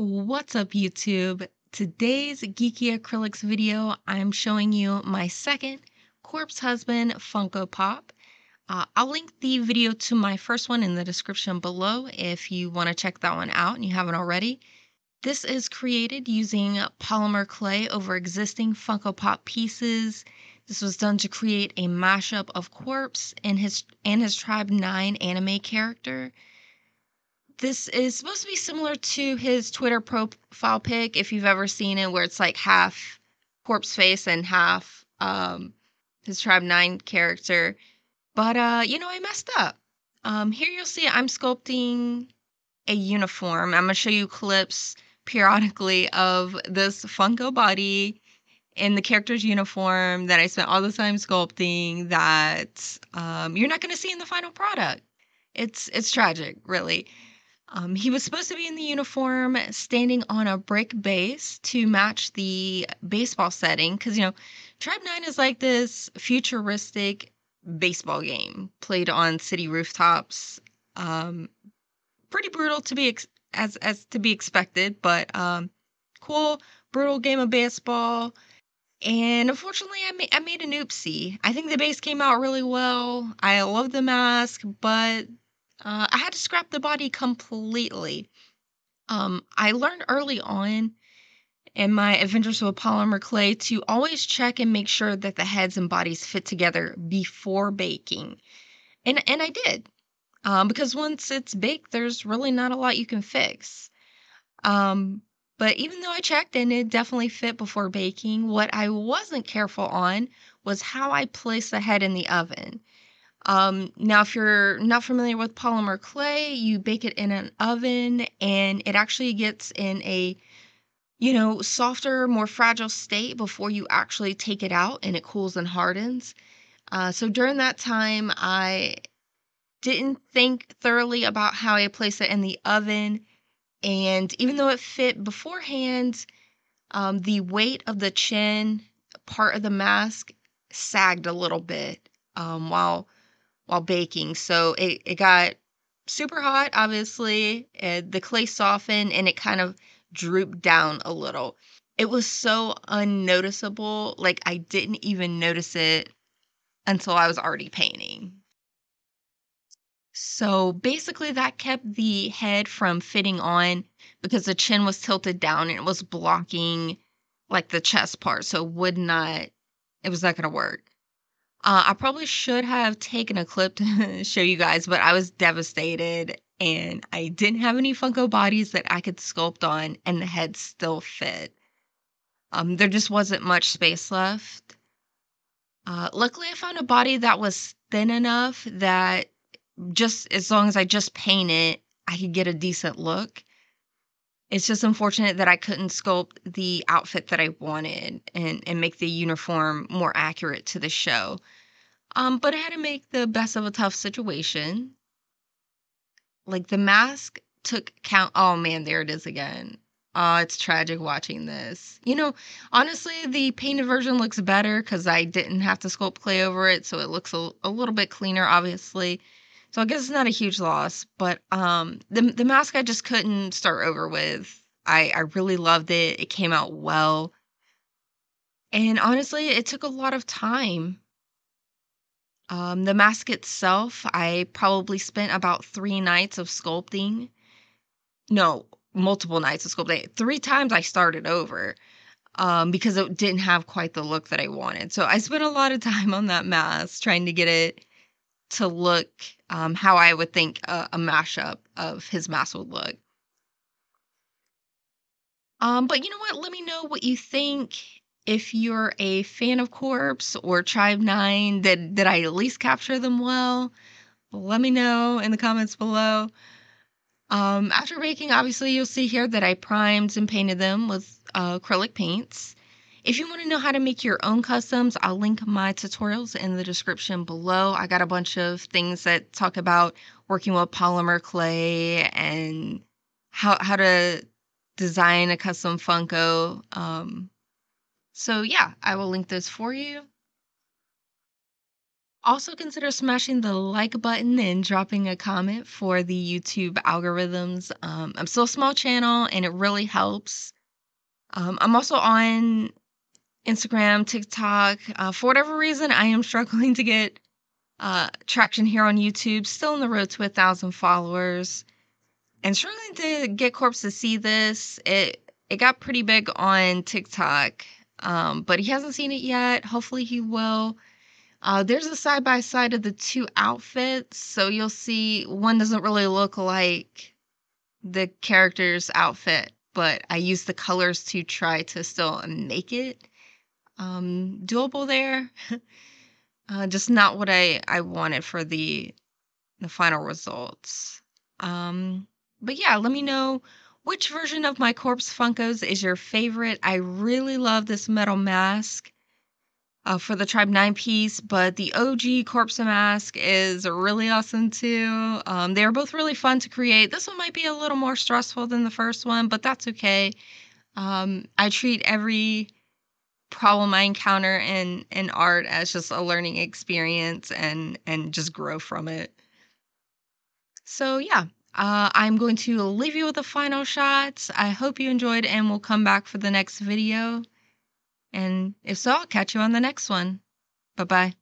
What's up, YouTube? Today's Geeky Acrylics video, I'm showing you my second Corpse Husband Funko Pop. Uh, I'll link the video to my first one in the description below if you want to check that one out and you haven't already. This is created using polymer clay over existing Funko Pop pieces. This was done to create a mashup of Corpse and his and his Tribe 9 anime character this is supposed to be similar to his Twitter profile pic, if you've ever seen it, where it's like half corpse face and half um, his Tribe 9 character. But, uh, you know, I messed up. Um, here you'll see I'm sculpting a uniform. I'm to show you clips periodically of this Funko body in the character's uniform that I spent all the time sculpting that um, you're not to see in the final product. It's it's tragic, really. Um, he was supposed to be in the uniform standing on a brick base to match the baseball setting because, you know, Tribe 9 is like this futuristic baseball game played on city rooftops. Um, pretty brutal to be ex- as as to be expected, but um, cool, brutal game of baseball. And unfortunately, I, ma- I made an oopsie. I think the base came out really well. I love the mask, but uh, I had to scrap the body completely. Um, I learned early on in my adventures with polymer clay to always check and make sure that the heads and bodies fit together before baking. And, and I did. Um, because once it's baked, there's really not a lot you can fix. Um, but even though I checked and it definitely fit before baking, what I wasn't careful on was how I placed the head in the oven. Um, now, if you're not familiar with polymer clay, you bake it in an oven and it actually gets in a you know, softer, more fragile state before you actually take it out and it cools and hardens. Uh, so during that time, I didn't think thoroughly about how I placed it in the oven. And even though it fit beforehand, um, the weight of the chin part of the mask sagged a little bit um, while while baking. So it, it got super hot, obviously. And the clay softened and it kind of drooped down a little. It was so unnoticeable. Like I didn't even notice it until I was already painting. So basically, that kept the head from fitting on because the chin was tilted down and it was blocking like the chest part. So it would not, it was not going to work. Uh, I probably should have taken a clip to show you guys, but I was devastated and I didn't have any Funko bodies that I could sculpt on, and the head still fit. Um, there just wasn't much space left. Uh, luckily, I found a body that was thin enough that just as long as I just paint it, I could get a decent look. It's just unfortunate that I couldn't sculpt the outfit that I wanted and, and make the uniform more accurate to the show. Um, but I had to make the best of a tough situation. Like the mask took count. Oh man, there it is again. Oh, it's tragic watching this. You know, honestly, the painted version looks better because I didn't have to sculpt clay over it, so it looks a, a little bit cleaner, obviously. So I guess it's not a huge loss, but um, the the mask I just couldn't start over with. I I really loved it. It came out well, and honestly, it took a lot of time. Um, the mask itself, I probably spent about three nights of sculpting. No, multiple nights of sculpting. Three times I started over um, because it didn't have quite the look that I wanted. So I spent a lot of time on that mask trying to get it to look um, how I would think a, a mashup of his mask would look. Um, but you know what? Let me know what you think. If you're a fan of Corpse or Tribe 9, did, did I at least capture them well? Let me know in the comments below. Um, after baking, obviously, you'll see here that I primed and painted them with uh, acrylic paints. If you want to know how to make your own customs, I'll link my tutorials in the description below. I got a bunch of things that talk about working with polymer clay and how how to design a custom Funko. Um, so yeah, I will link those for you. Also, consider smashing the like button and dropping a comment for the YouTube algorithms. Um, I'm still a small channel and it really helps. Um, I'm also on Instagram, TikTok. Uh, for whatever reason, I am struggling to get uh, traction here on YouTube. Still on the road to a thousand followers, and struggling to get Corpse to see this. It it got pretty big on TikTok, um, but he hasn't seen it yet. Hopefully, he will. Uh, there's a side by side of the two outfits, so you'll see one doesn't really look like the character's outfit, but I use the colors to try to still make it um, doable there. uh, just not what I, I wanted for the the final results. Um, but yeah, let me know which version of my corpse Funkos is your favorite. I really love this metal mask uh, for the Tribe 9 piece, but the OG Corpse mask is really awesome too. Um, they're both really fun to create. This one might be a little more stressful than the first one, but that's okay. Um, I treat every problem I encounter in in art as just a learning experience and and just grow from it. So yeah, uh, I'm going to leave you with the final shots. I hope you enjoyed and we'll come back for the next video. And if so, I'll catch you on the next one. Bye bye.